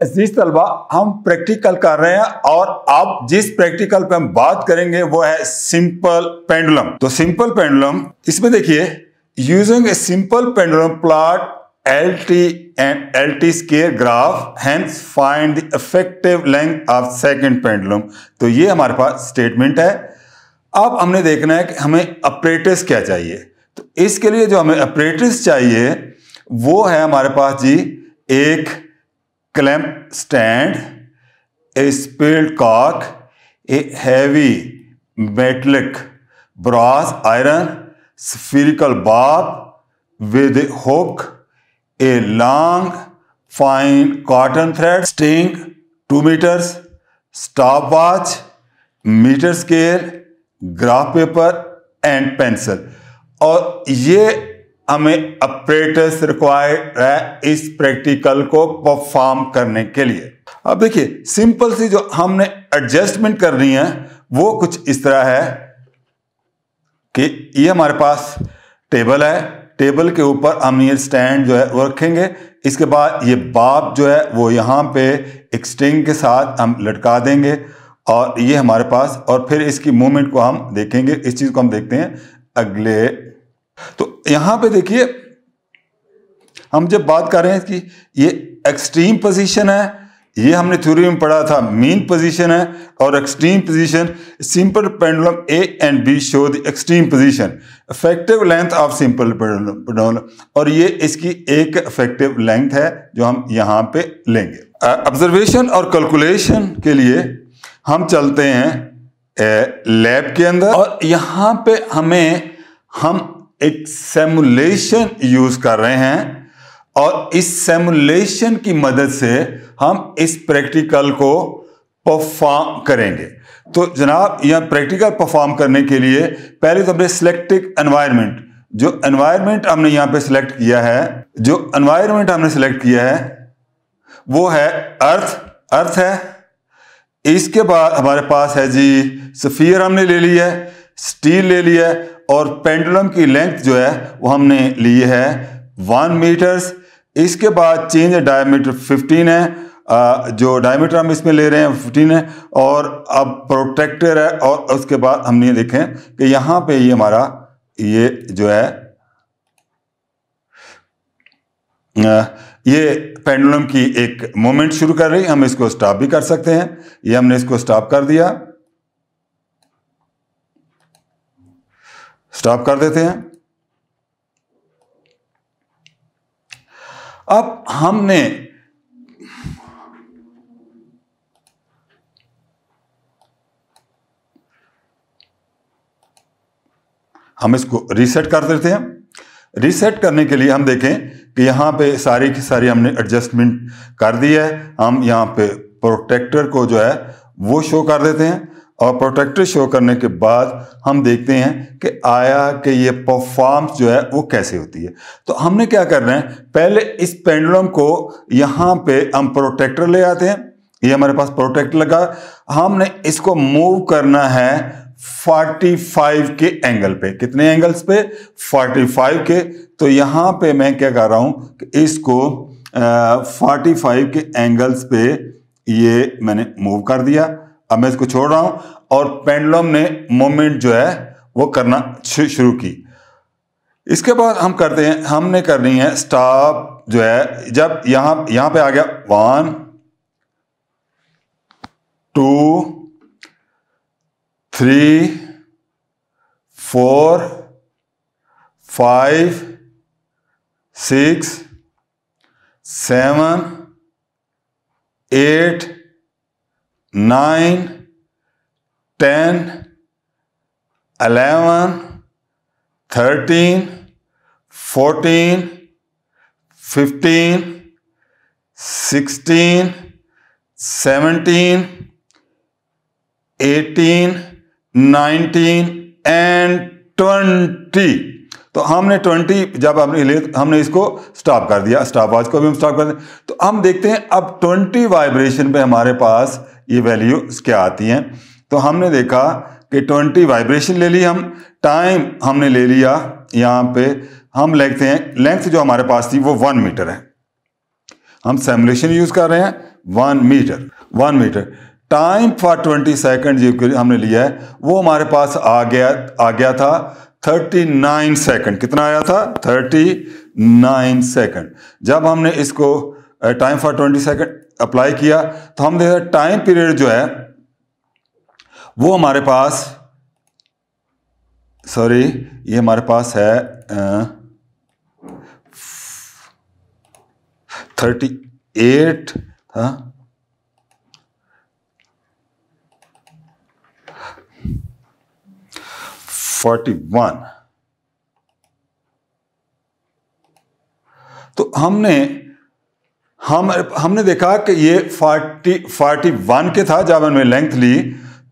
अज़ीज़ तलबा हम प्रैक्टिकल कर रहे हैं और अब जिस प्रैक्टिकल पे हम बात करेंगे वो है सिंपल पेंडुलम तो सिंपल पेंडुलम इसमें देखिए using a simple pendulum plot L T and L T square graph hence find the effective length of second pendulum तो ये हमारे पास स्टेटमेंट है। अब हमने देखना है कि हमें अपरेटस क्या चाहिए। तो इसके लिए जो हमें अपरेटस चाहिए, वो है हमारे पास जी, एक क्लैम्प स्टैंड ए स्पेल्ड काक a heavy metallic brass iron spherical bob with hook a long fine cotton thread string two metres stop watch metre scale graph paper and pencil और ये हमें अपरेटस रिक्वायर्ड है इस practical को perform करने के लिए। अब देखिए सिंपल सी जो हमने एडजस्टमेंट करनी है, वो कुछ इस तरह है कि ये हमारे पास टेबल है। टेबल के ऊपर हम ये स्टैंड जो है वो रखेंगे। इसके बाद ये बाप जो है वो यहाँ पे एक स्ट्रिंग के साथ हम लटका देंगे और ये हमारे पास और फिर इसकी मूवमेंट को हम देखेंगे। इस चीज़ को हम देखते हैं। अगले तो यहाँ पे देखिए, हम जब बात कर रहे हैं कि ये एक्सट्रीम पोजीशन है, ये हमने थ्योरी में पढ़ा था मीन पोजीशन है, और extreme position simple pendulum A and B show the extreme position effective length of simple pendulum और ये इसकी एक इफ़ेक्टिव लेंथ है जो हम यहाँ पे लेंगे। ऑब्जर्वेशन और कैलकुलेशन के लिए हम चलते हैं लैब के अंदर। और यहाँ पे हमें, हम एक सेमुलेशन यूज़ कर रहे हैं और इस सेमुलेशन की मदद से हम इस प्रैक्टिकल को परफॉर्म करेंगे। तो जनाब, यह प्रैक्टिकल परफॉर्म करने के लिए पहले तो हमने सिलेक्टिक एनवायरनमेंट जो एनवायरनमेंट हमने यहाँ पे सिलेक्ट किया है, जो एनवायरनमेंट हमने सिलेक्ट किया है, वो है अर्थ अर्थ है। इसके बाद हमारे पास है जी सफियर हमने ले लिया है स्टील ले लिया है और पेंडुलम की लेंथ जो है, वो हमने ली है वन मीटर्स इसके बाद चेंज डायमीटर फिफ्टीन है. जो डायमीटर हम इसमें ले रहे हैं फिफ्टीन है. और अब प्रोटेक्टर है और उसके बाद हमने देखें कि यहाँ पे ये हमारा, ये जो है ये पेंडुलम की एक मोमेंट शुरू कर रही हम इसको स्टॉप भी कर सकते हैं। ये हमने इसको स्टॉप कर दिया। स्टॉप कर देते हैं। अब हमने हम इसको रीसेट कर देते हैं। रीसेट करने के लिए हम देखें कि यहाँ पे सारी की सारी हमने एडजस्टमेंट कर दी है। हम यहाँ पे प्रोटेक्टर को जो है वो शो कर देते हैं। और प्रोटेक्टर शो करने के बाद हम देखते हैं कि आया कि ये परफॉर्म्स जो है वो कैसे होती है। तो हमने क्या करना है? पहले इस पेंडुलम को यहाँ पे हम प्रोटेक्टर ले आते हैं। ये हमारे पास प्रोटेक्टर लगा। हमने इसको मूव करना है 45 के एंगल पे। कितने एंगल्स पे? 45 के। तो यहाँ पे मैं क्या कर रहा हूँ कि इसको फोर्टी फाइव के एंगल्स पे ये मैंने मूव कर दिया। अब मैं इसको छोड़ रहा हूँ, और पेंडुलम ने मोमेंट जो है, वो करना शुरू की। इसके बाद हम करते हैं, हमने करनी है स्टॉप जो है, जब यहाँ यहाँ पे आ गया one two three four five six seven eight nine ten eleven thirteen fourteen fifteen sixteen seventeen eighteen nineteen and twenty तो हमने ट्वेंटी जब हमने ले, हमने इसको स्टॉप कर दिया स्टॉप वॉच को भी हम स्टॉप कर दिया। तो हम देखते हैं, अब ट्वेंटी वाइब्रेशन पे हमारे पास ये वैल्यू क्या आती हैं। तो हमने देखा कि ट्वेंटी वाइब्रेशन ले ली हम टाइम हमने ले लिया, यहाँ पे हम लिखते हैं। लेंथ जो हमारे पास थी वो वन मीटर है। हम सेमुलेशन यूज़ कर रहे हैं one metre one metre time for twenty second जो हमने लिया है, वो हमारे पास आ गया आ गया था थर्टी नाइन सेकेंड कितना आया था? थर्टी नाइन सेकेंड जब हमने इसको time for twenty second apply किया। तो हम देखा टाइम पीरियड जो है, वो हमारे पास सॉरी ये हमारे पास है थर्टी एट फोर्टी वन तो हमने हम, हमने देखा कि ये फोर्टी फोर्टी वन के था जब हमने लेंथ ली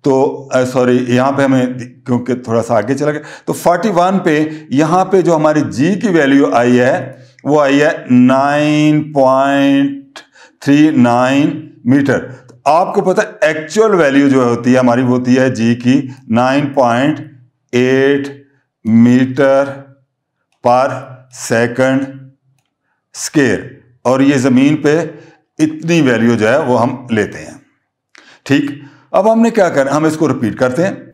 तो सॉरी यहाँ पे हमें, क्योंकि थोड़ा सा आगे चला गया। तो फोर्टी वन पे, यहाँ पे जो हमारी जी की वैल्यू आई है, वो आई है nine point three nine metre तो आपको पता है एक्चुअल वैल्यू जो होती है, हमारी वो होती है जी की nine point eight metre per second square और ये ज़मीन पे इतनी वैल्यू जो है वो हम लेते हैं। ठीक? अब हमने क्या करना हम इसको रिपीट करते हैं।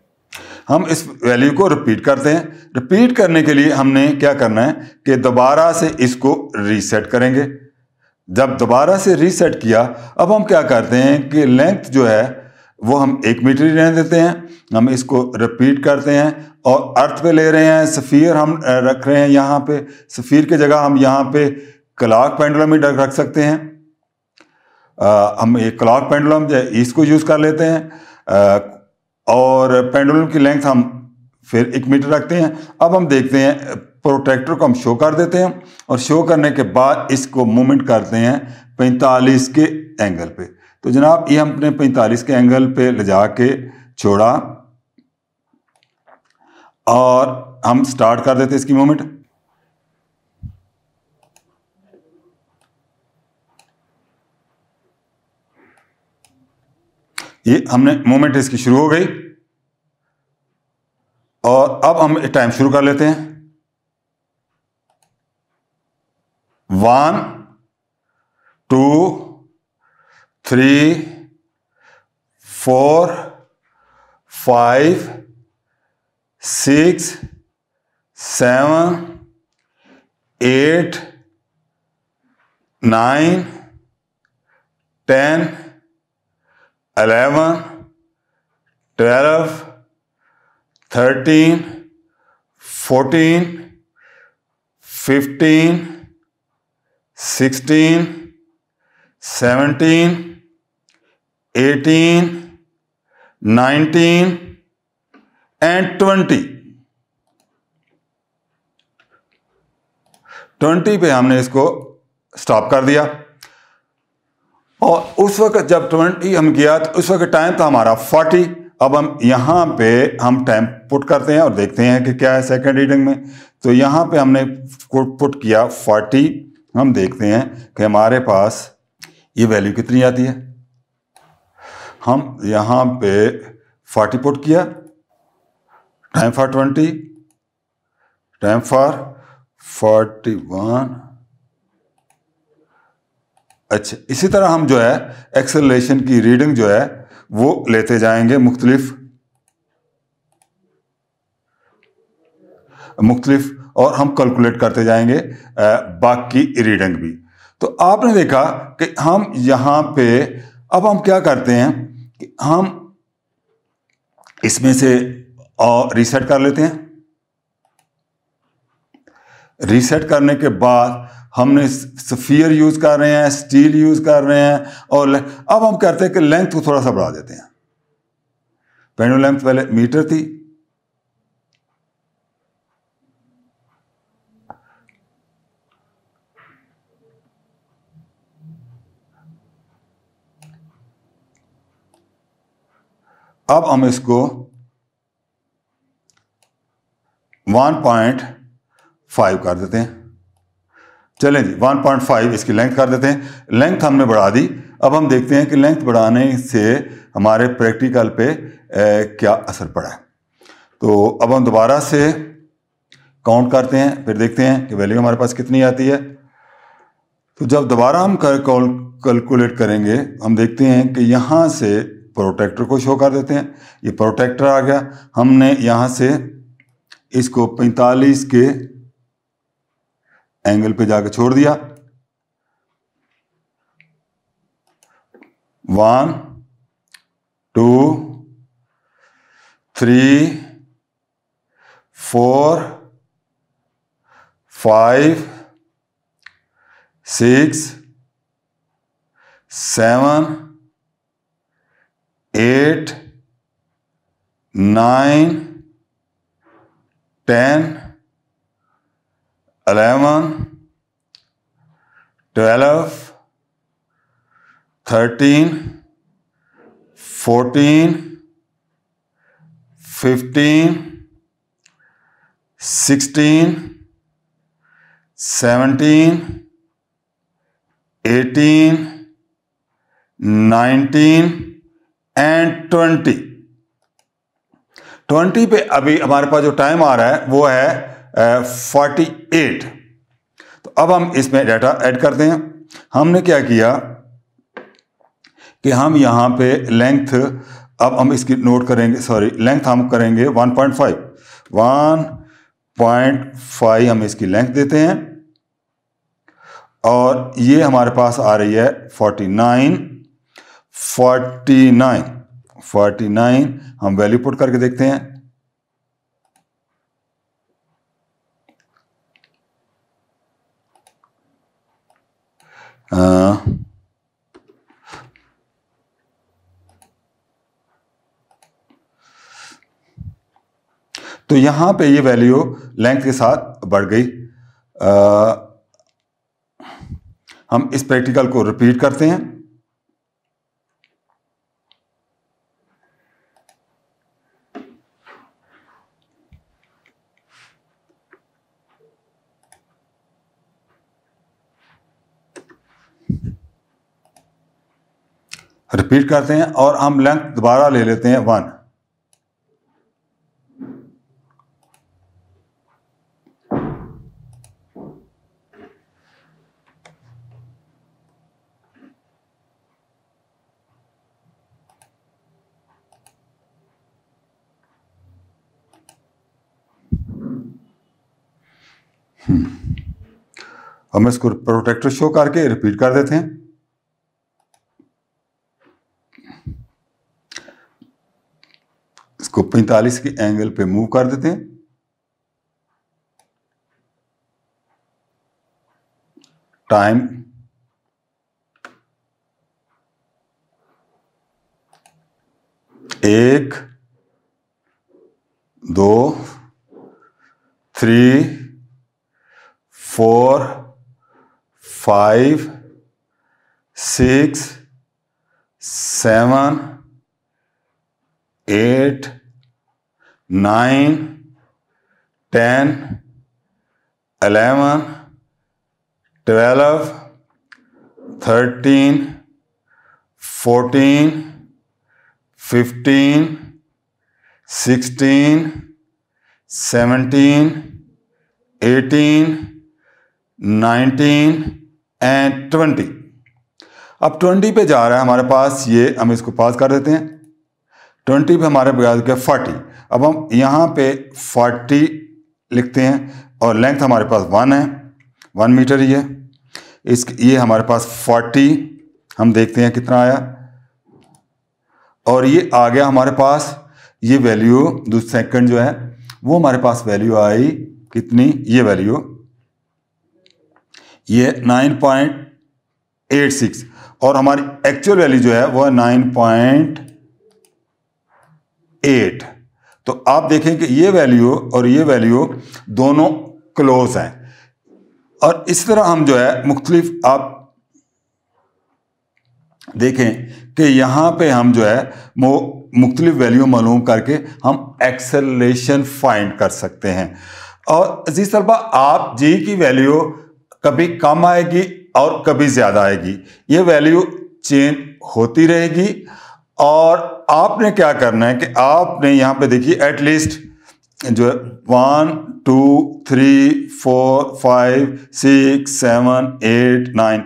हम इस वैल्यू को रिपीट करते हैं। रिपीट करने के लिए हमने क्या करना है कि दोबारा से इसको रीसेट करेंगे। जब दोबारा से रीसेट किया, अब हम क्या करते हैं कि लेंथ जो है, वो हम एक मीटर ही रहने देते हैं। हम इसको रिपीट करते हैं और अर्थ पे ले रहे हैं। सफ़ीर हम रख रहे हैं यहाँ पे। सफ़ीर की जगह हम यहाँ पे क्लॉक पेंडुलम ही रख सकते हैं। आ, हम एक क्लॉक पेंडुलम जो इसको यूज़ कर लेते हैं। आ, और पेंडुलम की लेंथ हम फिर एक मीटर रखते हैं। अब हम देखते हैं प्रोटेक्टर को हम शो कर देते हैं और शो करने के बाद इसको मूवमेंट करते हैं 45 के एंगल पे। तो जनाब ये हमने 45 के एंगल पे ले जा के छोड़ा और हम स्टार्ट कर देते हैं इसकी मूवमेंट। ये हमने मूवमेंट इसकी शुरू हो गई। और अब हम टाइम शुरू कर लेते हैं। One two three four five six seven eight nine ten eleven twelve thirteen fourteen fifteen sixteen seventeen eighteen nineteen and twenty twenty पे हमने इसको स्टॉप कर दिया। और उस वक्त जब ट्वेंटी हम किया तो उस वक्त टाइम था हमारा फोर्टी अब हम यहाँ पे हम टाइम पुट करते हैं और देखते हैं कि क्या है सेकंड रीडिंग में। तो यहाँ पे हमने पुट किया फोर्टी हम देखते हैं कि हमारे पास ये वैल्यू कितनी आती है। हम यहाँ पे फोर्टी पुट किया। Time for twenty time for forty one अच्छा इसी तरह हम जो है एक्सेलेशन की रीडिंग जो है, वो लेते जाएँगे मुख्तलिफ़। मुख्तलिफ़, और हम कैलकुलेट करते जाएँगे बाकी रीडिंग भी। तो आपने देखा कि हम यहाँ पे, अब हम क्या करते हैं कि हम इसमें से और रीसेट कर लेते हैं। रीसेट करने के बाद हमने सफियर यूज़ कर रहे हैं स्टील यूज़ कर रहे हैं और अब हम कहते हैं कि लेंथ को थोड़ा सा बढ़ा देते हैं। पेंडो लेंथ पहले मीटर थी। अब हम इसको 1.5 कर देते हैं। चलें जी 1.5 इसकी लेंथ कर देते हैं। लेंथ हमने बढ़ा दी। अब हम देखते हैं कि लेंथ बढ़ाने से हमारे प्रैक्टिकल पे ए, क्या असर पड़ा है। तो अब हम दोबारा से काउंट करते हैं फिर देखते हैं कि वैल्यू हमारे पास कितनी आती है। तो जब दोबारा हम कैलकुलेट करेंगे हम देखते हैं कि यहाँ से प्रोटेक्टर को शो कर देते हैं। ये प्रोटेक्टर आ गया। हमने यहाँ से इसको 45 के एंगल पे जाकर छोड़ दिया। One, two, three, four, five, six, seven, eight, nine, ten eleven twelve thirteen fourteen fifteen sixteen seventeen eighteen nineteen and twenty twenty पे अभी हमारे पास जो टाइम आ रहा है, वो है फोर्टी एट तो अब हम इसमें डाटा ऐड करते हैं। हमने क्या किया कि हम यहाँ पे लेंथ अब हम इसकी नोट करेंगे सॉरी लेंथ हम करेंगे 1.5 1.5 हम इसकी लेंथ देते हैं। और ये हमारे पास आ रही है 49 49 49 हम वैल्यू पुट करके देखते हैं। आ, तो यहाँ पे ये वैल्यू लेंथ के साथ बढ़ गई। आ, हम इस प्रैक्टिकल को रिपीट करते हैं। रिपीट करते हैं और हम लेंथ दोबारा ले लेते हैं वन हम इसको प्रोटेक्टर शो करके रिपीट कर देते हैं। इसको 45 के एंगल पे मूव कर देते हैं। टाइम एक, दो three four five six seven eight nine, ten eleven twelve, thirteen, fourteen, fifteen, sixteen, seventeen, eighteen, nineteen and twenty. अब ट्वेंटी पे जा रहा है हमारे पास, ये हम इसको पास कर देते हैं। ट्वेंटी पे हमारे पास गया फोर्टी। अब हम यहाँ पे फोर्टी लिखते हैं और लेंथ हमारे पास वन है वन मीटर है इस, ये हमारे पास फोर्टी हम देखते हैं कितना आया। और ये आ गया हमारे पास, ये वैल्यू दो सेकंड जो है, वो हमारे पास वैल्यू आई कितनी? ये वैल्यू ये 9.86 और हमारी एक्चुअल वैल्यू जो है, वो है 9.8 तो आप देखें कि ये वैल्यू और ये वैल्यू दोनों क्लोज हैं। और इस तरह हम जो है मुख्तलिफ़ आप देखें कि यहाँ पे हम जो है वो मुख्तलिफ़ वैल्यू मालूम करके हम एक्सेलेशन फाइंड कर सकते हैं। और अज़ीज़ तलबा, आप जी की वैल्यू कभी कम आएगी और कभी ज़्यादा आएगी। ये वैल्यू चेंज होती रहेगी और आपने क्या करना है कि आपने यहाँ पे देखिए एटलीस्ट जो है one two three four five six seven eight nine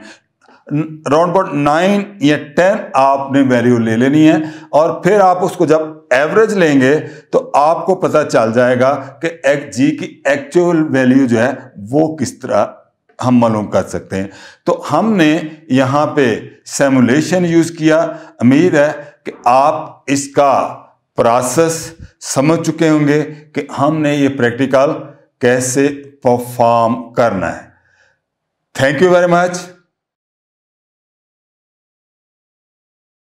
round about nine या टेन आपने वैल्यू ले लेनी है और फिर आप उसको जब एवरेज लेंगे तो आपको पता चल जाएगा कि एक्स जी की एक्चुअल वैल्यू जो है, वो किस तरह हम मालूम कर सकते हैं। तो हमने यहाँ पे सेमुलेशन यूज़ किया। उम्मीद है कि आप इसका प्रोसेस समझ चुके होंगे कि हमने ये प्रैक्टिकल कैसे परफॉर्म करना है। Thank you very much